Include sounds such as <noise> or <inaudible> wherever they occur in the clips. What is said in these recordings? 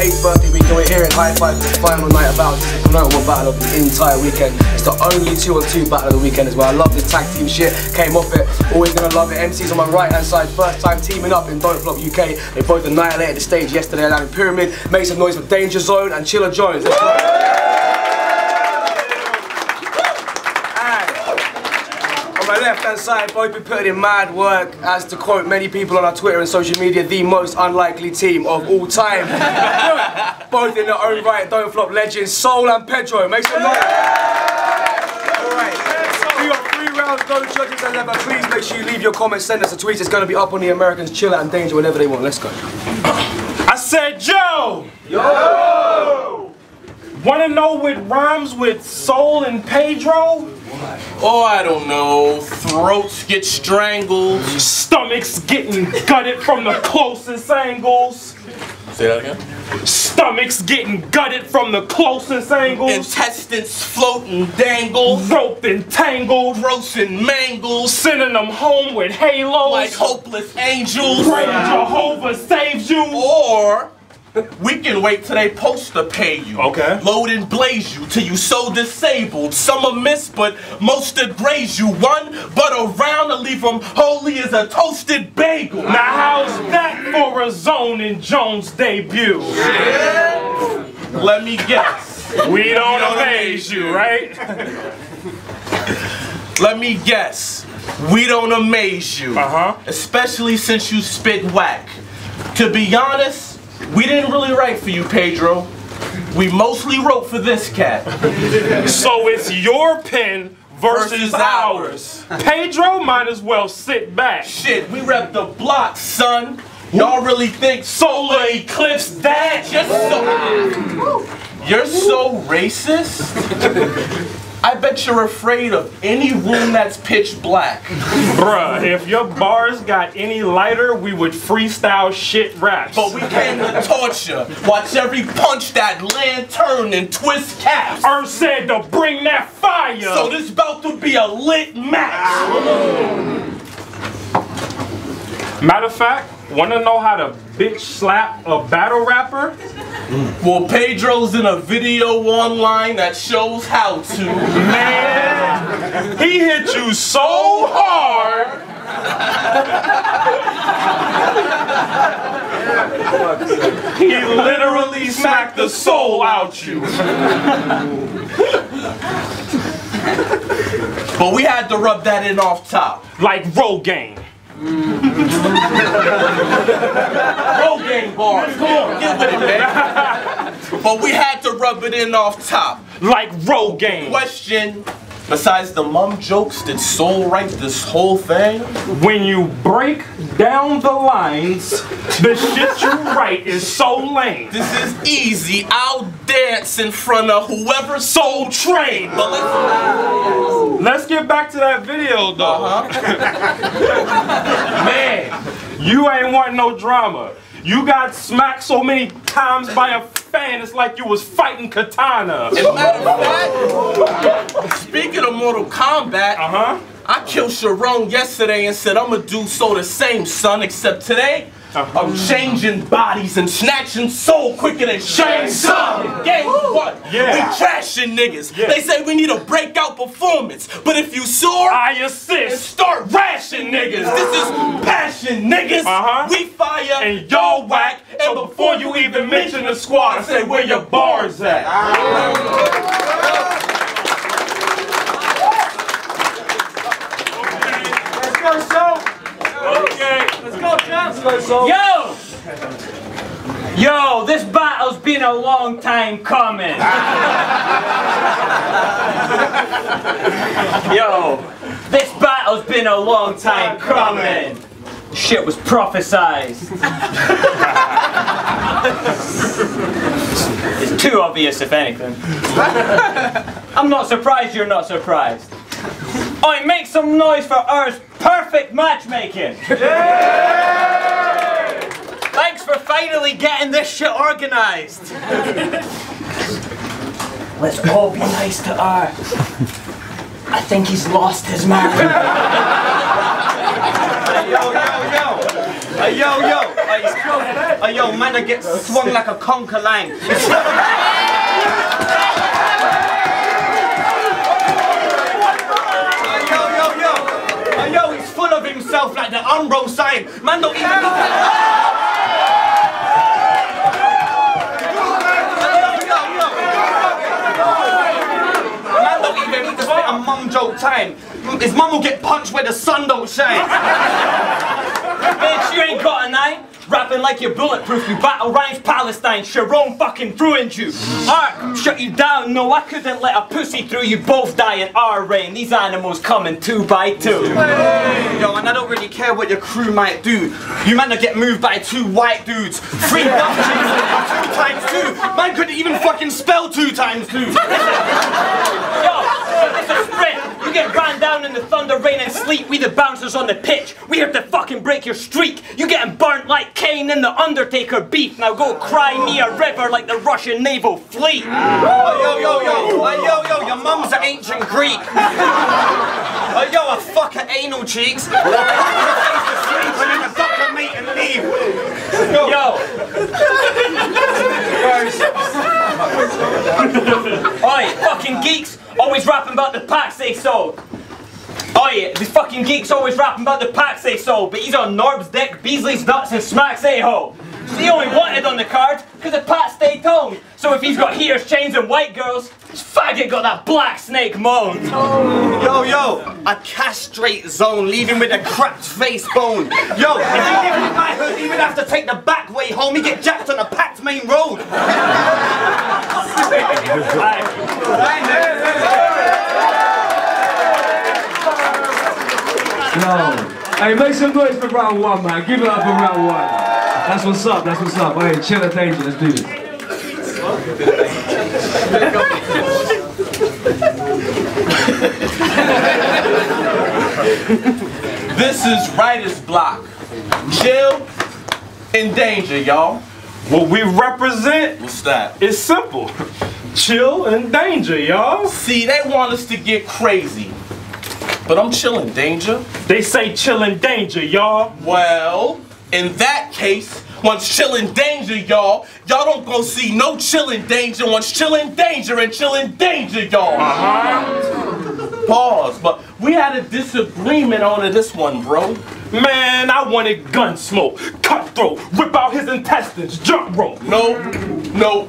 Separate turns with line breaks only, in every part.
are here, don't flop, 8th birthday week, and we're here in High Five for the final night. It's the number one battle of the entire weekend. It's the only two on two battle of the weekend as well. I love this tag team shit, came off it, always gonna love it. MC's on my right hand side, first time teaming up in Don't Flop UK. They both annihilated the stage yesterday at Pyramid. Make some noise for Danja Zone and Chilla Jones. Left hand side, both been putting in mad work, as to quote many people on our Twitter and social media, the most unlikely team of all time. <laughs> both in their own right, don't flop legends, Soul and Pedro. Make some noise. Alright, we got three rounds, no judges ever. Please make sure you leave your comments, send us a tweet. It's going to be up on the Americans, Chilla and Danja whenever they want. Let's go.
I said, Joe! Yo! Wanna know what rhymes with soul and Pedro?
Oh, I don't know. Throats get strangled.
Stomachs getting gutted from the closest angles.
Say that again.
Stomachs getting gutted from the closest angles.
Intestines floating and dangle.
Roped and tangled.
Gross and mangled.
Sending them home with halos.
Like hopeless angels.
Pray Jehovah saves you.
Or we can wait till they post to pay you.
Okay.
Load and blaze you till you so disabled. Some are missed, but most degrade you. One, but around to leave them holy as a toasted bagel.
Now how's that for a Zone and Jones debut? Yeah.
Let me guess.
We don't amaze you, right? <laughs>
Let me guess. We don't amaze you.
Uh-huh.
Especially since you spit whack. To be honest, we didn't really write for you, Pedro. We mostly wrote for this cat.
So it's your pen versus,
Versus
ours. Pedro might as well sit back.
Shit, we rep the block, son. Y'all really think
Solar eclipse that?
you're so You're so racist? I bet you're afraid of any room that's pitch black.
Bruh, if your bars got any lighter, we would freestyle shit raps.
But we came to torture. Watch every punch that lantern and twist caps.
Eurgh said to bring that fire.
So this bout to be a lit match.
Matter of fact, wanna know how to bitch slap a battle rapper?
Well, Pedro's in a video online that shows how to.
Man, he hit you so hard. he literally smacked the soul out you.
But we had to rub that in off top.
Like Rogaine.
Rogaine bars. Come on, get with it, man. But we had to rub it in off top.
Like Rogaine.
Question. Besides the mum jokes, did Soul write this whole thing?
When you break down the lines, the shit you write is so lame.
This is easy. I'll dance in front of whoever soul trained. But let's
Let's get back to that video though.
uh-huh. <laughs>
Man, you ain't want no drama. You got smacked so many times by a fan, it's like you was fighting katana.
And matter of fact, speaking of Mortal Kombat,
Uh-huh.
I killed Sharon yesterday and said I'm gonna do so the same, son. Except today,
Uh-huh.
I'm changing bodies and snatching soul quicker than Shang Tsung. Game what?
Yeah.
We trashing niggas.
Yeah.
They say we need a breakout performance, but if you soar,
I
and
assist.
start rashing niggas. This is passion, niggas.
Uh-huh.
We fire
And y'all whack. So before you even mention the squad, I say where your bars at.
Let's go, Soul.
Okay.
Let's go, champs. Let's go, Soul. Yo! Yo, this battle's been a long time coming. <laughs> Yo, this battle's been a long time coming. Shit was prophesized. it's too obvious, if anything. I'm not surprised you're not surprised. Oi, make some noise for Eurgh's perfect matchmaking! Yeah! Thanks for finally getting this shit organized! Let's all be nice to R. I think he's lost his mind. <laughs>
Yo, yo, yo.
Hey, yo, yo. Hey, hey, yo, man, I get swung like a conker line. Hey, himself like the Umbro sign. Man, don't even look at mum joke time. His mum will get punched where the sun don't shine. <laughs> Bitch, you ain't got a nine. Rapping like you're bulletproof, you battle rhymes Palestine, Sharon fucking ruined you. Ark, shut you down, no, I couldn't let a pussy through, you both die in our reign. These animals coming two by two. Yo, and I don't really care what your crew might do. You might not get moved by two white dudes. Three <laughs> buff two times two. Man couldn't even fucking spell two times two. <laughs> Yo, it's a sprint. You get ran down in the thunder, rain, and sleet. We the bouncers on the pitch. We here to fucking break your streak. You getting burnt like Kane in the Undertaker beef. Now go cry me a river like the Russian naval fleet. Oh, yo, yo, yo. Oh, yo, yo, your mum's an ancient Greek. Oh, yo, a fuck her anal cheeks. <laughs> and then I fuck her mate and leave. Yo. <laughs> <laughs> Oi, fucking geeks, always rapping about the packs they sold. Oh, Oi, the fucking geeks always rapping about the packs they sold, but he's on Norb's dick, Beasley's nuts, and Smack's a-hole. So he only wanted on the card, because the pat stayed toned. So if he's got heaters, chains, and white girls, this faggot got that black snake moan. Yo, yo, a castrate zone, leaving with a cracked face bone. Yo, if he lives in my hood, he would have to take the back way home. He get jacked on a packed main road. <laughs>
Yo, hey, make some noise for round one, man. Give it up for round one. That's what's up. That's what's up. Hey, chill and danger. Let's do this.
This is Writer's Block. Chill in danger, y'all.
What we represent
What's that?
is simple. Chill and danger, y'all.
See, they want us to get crazy. But I'm chilling, danger.
They say chill and danger, y'all.
Well, in that case, once chillin' danger, y'all, y'all don't go see no chillin' danger once chillin' danger and chillin' danger, y'all. Uh-huh. Pause, but we had a disagreement on this one, bro.
Man, I wanted Gunsmoke, cutthroat, rip out his intestines, jump rope.
No, no,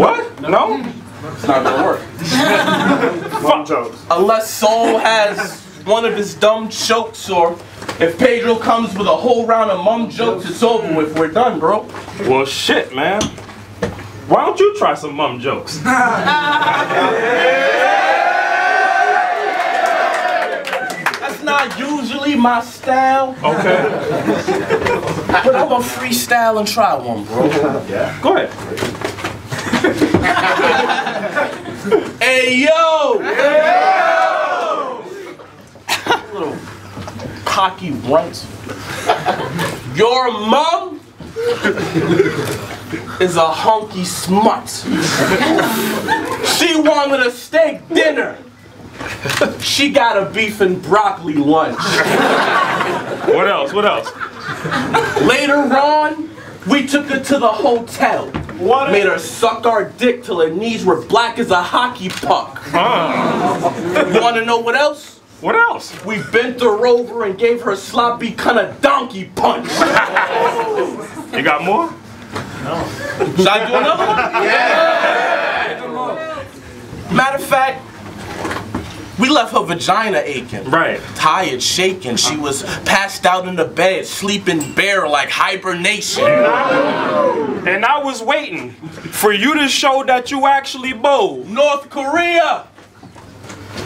What? No?
it's not gonna work. <laughs>
Fuck jokes.
Unless Soul has one of his dumb jokes, or if Pedro comes with a whole round of mum jokes, it's over with. We're done, bro.
Well, shit, man. Why don't you try some mum jokes? <laughs>
That's not usually my style,
Okay.
but I'm gonna freestyle and try one, bro. Yeah.
Go ahead.
Hey yo! Cocky runt. Your mom is a hunky smut. She wanted a steak dinner. She got a beef and broccoli lunch.
What else? What else?
Later on, we took her to the hotel.
What?
Made her suck our dick till her knees were black as a hockey puck.
Uh,
You wanna know what else?
What else?
We bent her over and gave her sloppy kind of donkey punch.
You got more? No.
Should I do another one? Yeah. Matter of fact, we left her vagina aching.
Right.
Tired, shaking. She was passed out in the bed, sleeping bare like hibernation.
And I was waiting for you to show that you actually bold.
North Korea!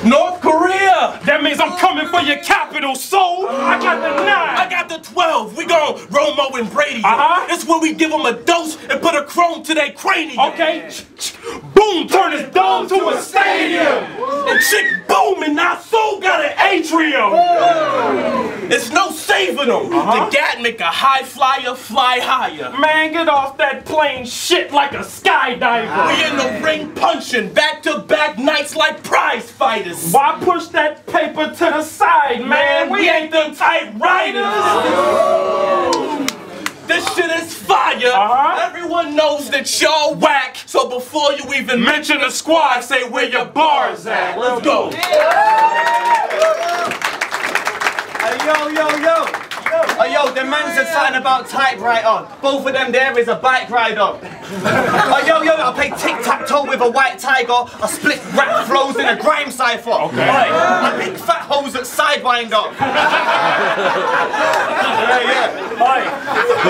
North Korea!
That means I'm coming for your capital, soul. I got the
9!
I
got the 12. We gon' Romo and Brady.
Uh-huh.
It's when we give them a dose and put a chrome to their cranium.
Okay. Boom, turn his dome to a stadium.
And chick booming, now soul got an
Atrium.
It's no them.
Uh-huh.
The gat make a high flyer fly higher.
Man, get off that plane shit like a skydiver.
We in the ring punching back to back nights like prize fighters.
Why push that paper to the side, man? We ain't them type writers.
this shit is fire.
Uh-huh.
Everyone knows that y'all whack. So before you even
Mention the squad, say where your bars at.
let's go.
Hey, yo, yo, yo. Hey, yo, the man said something about typewriter. Both of them there is a bike rider. hey, <laughs> oh, yo, yo, I play tic-tac-toe with a white tiger. I split rap flows in a grime cipher.
Okay.
Hey, I pick fat hoes at Sidewinder. <laughs> yeah, yeah.
Oi,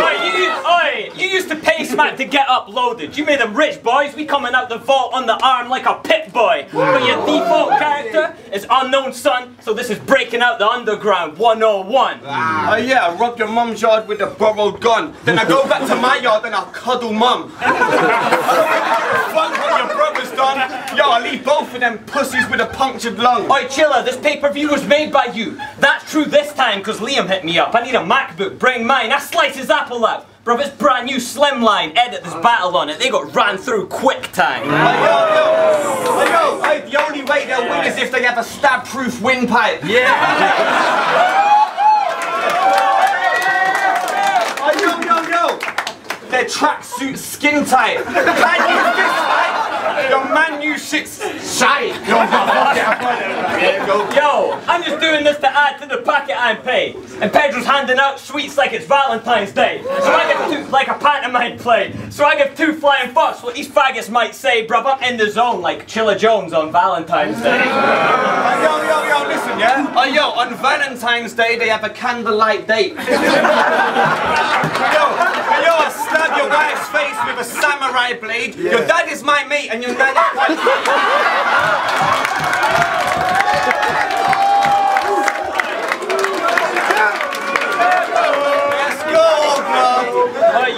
oi, you, oi, you used to pay smack to get uploaded. You made them rich, boys. We coming out the vault on the arm like a pit boy. But your default character is unknown son, so this is breaking out the underground 101.
Oh ah, yeah, I rob your mum's yard with a borrowed gun. Then I go back to my yard and I cuddle mum. Fuck what your brother's done. Yo, I leave both of them pussies with a punctured lung.
Oi, Chilla, this pay-per-view was made by you. That's true this time, cause Liam hit me up. I need a MacBook, bring mine. I slice his apple out. Bruv, it's brand new Slimline. Edit this battle on it. They got ran through quick time.
Hey, yo, yo. Hey, yo, hey, the only way they'll win is if they have a stab-proof windpipe. Yeah. Their tracksuit skin tight. Man, you this tight. Your man, you shit's shite. <laughs> <laughs>
Yo, I'm just doing this to add to the packet I'm paid. And Pedro's handing out sweets like it's Valentine's Day. So I give two, like a pantomime play. So I give two flying fucks what these faggots might say, bruv. I'm in the zone like Chilla Jones on Valentine's Day.
Hey, yo, yo, yo, listen, yeah? Oh, yo, on Valentine's Day, they have a candlelight date. <laughs> yo, hey, yo, I stab your wife's face with a samurai blade. Your dad is my mate, and your is. Let's go, bro.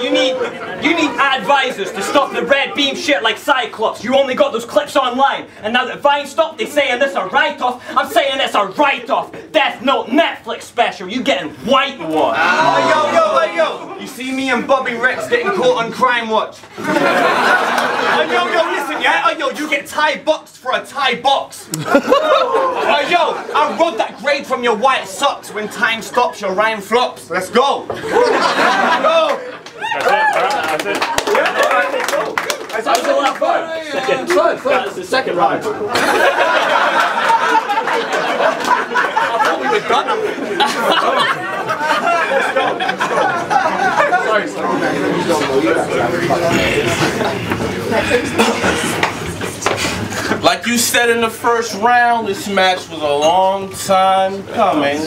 You need you need advisors to stop the red beam shit like Cyclops. You only got those clips online. And now that Vine stopped, they saying this a write-off. I'm saying it's a write-off. Death Note Netflix special. You getting whitewashed.
Hey, yo, yo, hey, yo. You see me and Bobby Rex getting caught on Crime Watch. hey, yo, yo, listen, yeah? Hey, yo, you get Thai boxed for a Thai box. hey, yo, I robbed that grade from your white socks. When time stops, your rhyme flops. Let's go. go.
That's it.
That was a lot of fun.
Fun, fun. That's the second round. Sorry,
Like you said in the first round, this match was a long time coming.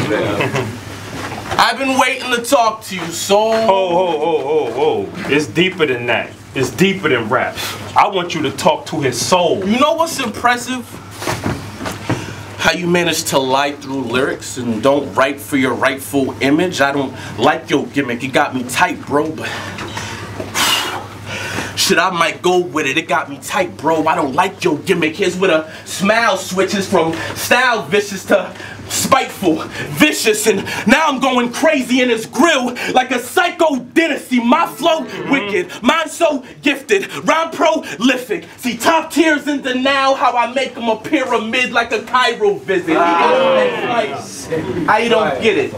I've been waiting to talk to you, soul.
Ho, ho, ho, ho, ho. It's deeper than that. It's deeper than rap. I want you to talk to his soul.
You know what's impressive? How you manage to lie through lyrics and don't write for your rightful image. I don't like your gimmick. It got me tight, bro, but shit, I might go with it. It got me tight, bro. I don't like your gimmick. Here's where the smile switches from style vicious to spiteful, vicious, and now I'm going crazy in his grill like a psycho dentist. See, my flow mm-hmm. wicked, mine so gifted, rhyme prolific. See, top tiers in the now, how I make them a pyramid like a Cairo visit. Ah. I don't get it.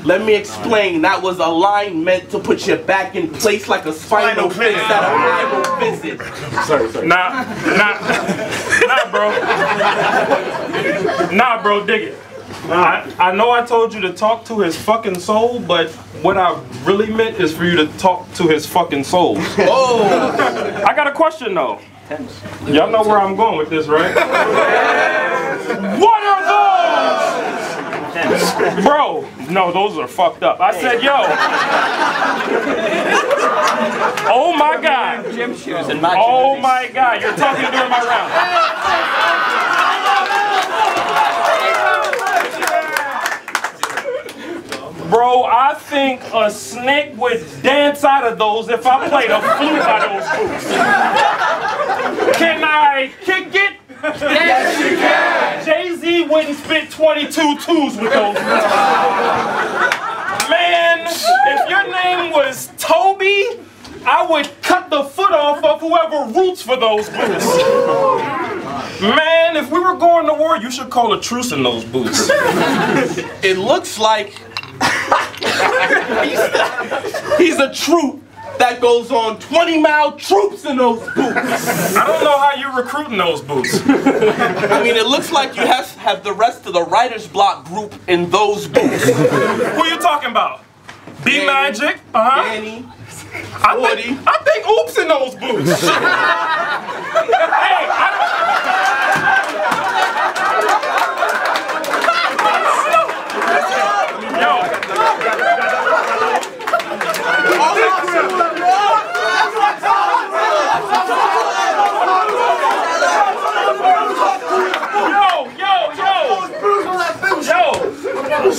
<laughs> Let me explain. That was a line meant to put you back in place like a spinal fix at a Cairo visit. Sorry, sorry.
Nah, nah, <laughs> nah, bro. <laughs> Nah, bro, dig it. I, I know I told you to talk to his fucking soul, but what I really meant is for you to talk to his fucking soul. <laughs>
Oh,
I got a question though. Y'all know where I'm going with this, right? <laughs> What are those? Bro, no, those are fucked up. I said, yo. Oh my god.
Gym shoes and my
Oh my god, you're talking during my round. Bro, I think a snake would dance out of those if I played a flute out of those boots. Can I kick it? Yes, you can. Jay Z wouldn't spit 22 twos with those boots. Man, if your name was Toby, I would cut the foot off of whoever roots for those boots. Man, if we were going to war, you should call a truce in those boots.
it looks like <laughs> He's a troop that goes on 20 mile troops in those boots.
I don't know how you're recruiting those boots.
I mean, it looks like you have, have the rest of the writer's block group in those boots.
Who are you talking about? B Magic? Uh-huh.
Danny,
I
Woody.
think, I think Oops in those boots. <laughs> hey, I Yo, yo, yo, yo. Yo,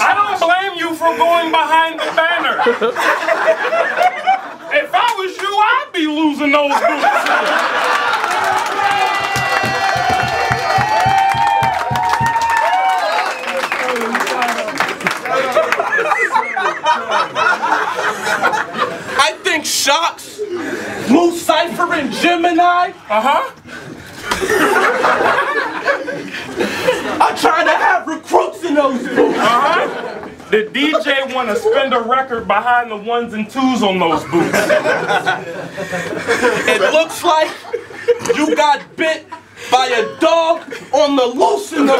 I don't blame you for going behind the banner. If I was you, I'd be losing those boots. Uh-huh. <laughs>
are trying to have recruits in those boots.
Uh-huh. The DJ want to spend a record behind the ones and twos on those boots.
It looks like you got bit by a dog on the loose in those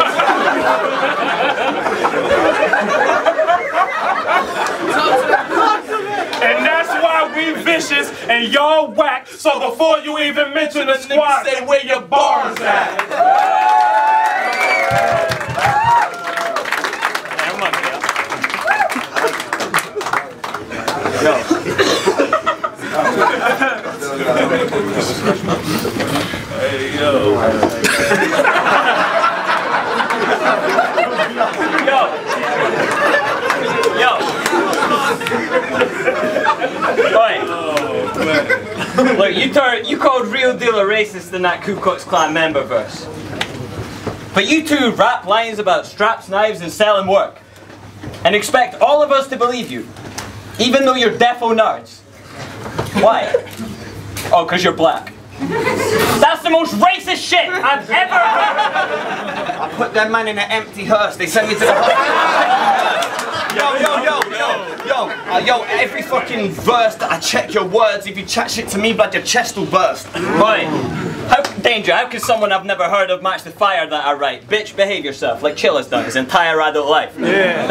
And that's why we vicious and y'all whack. So before you even mention the squad,
Say where your bars at.
Yo. Yo. Oi. Look, you, tur- you called Real Deal a racist in that Ku Klux Klan member verse. But you two rap lines about straps, knives, and selling work. And expect all of us to believe you. Even though you're defo nards. Why? Oh, because you're black. That's the most racist shit I've ever heard.
I put that man in an empty hearse. They sent me to the Yo, yo, yo, yo, yo, uh, yo, every fucking verse that I check your words, if you chat shit to me, blood, your chest will burst.
Right. How, danger, how can someone I've never heard of match the fire that I write? Bitch, behave yourself, like Chill has done his entire adult life. Yeah.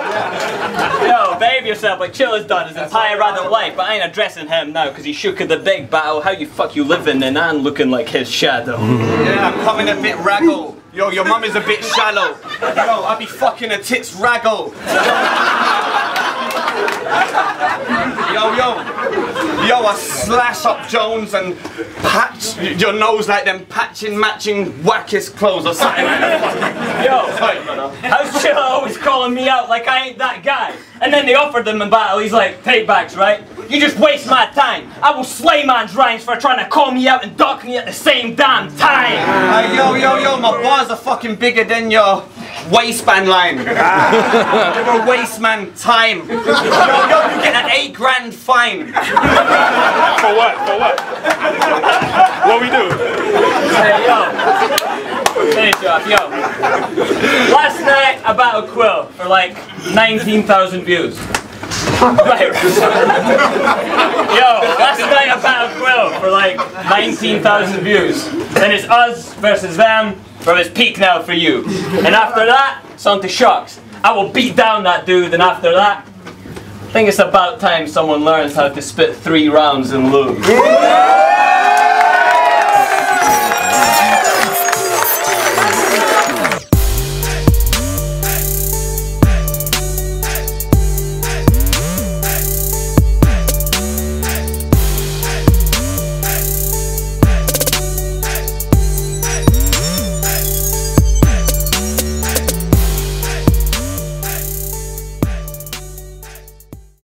<laughs> Yo, behave yourself like Chill has done his entire adult life, but I ain't addressing him now because he shook at the big battle. How you fuck you living in and looking like his shadow?
Yeah, I'm coming a bit raggle. Yo, your mum is a bit shallow. Yo, I be fucking a tits raggle. Yo, yo, yo, I slash up Jones and patch your nose like them patching matching wackest clothes or something like that.
Yo, how's Chill always calling me out like I ain't that guy? And then they offered him a battle, he's like, paybacks, right? You just waste my time. I will slay man's rhymes for trying to call me out and dock me at the same damn time.
Uh, yo, yo, yo, my bars are fucking bigger than your waistband line. <laughs> Your waistman time. Yo, yo, you get an eight grand fine.
For what? For what? what we do?
Hey, yo. Finish off, yo. Last night, I battled Quill for like 19,000 views. Right. Yo, last night I battled Quill for like 19,000 views. Then it's us versus them from his peak now for you. And after that, it's on to Shocks. I will beat down that dude, and after that, I think it's about time someone learns how to spit three rounds and lose.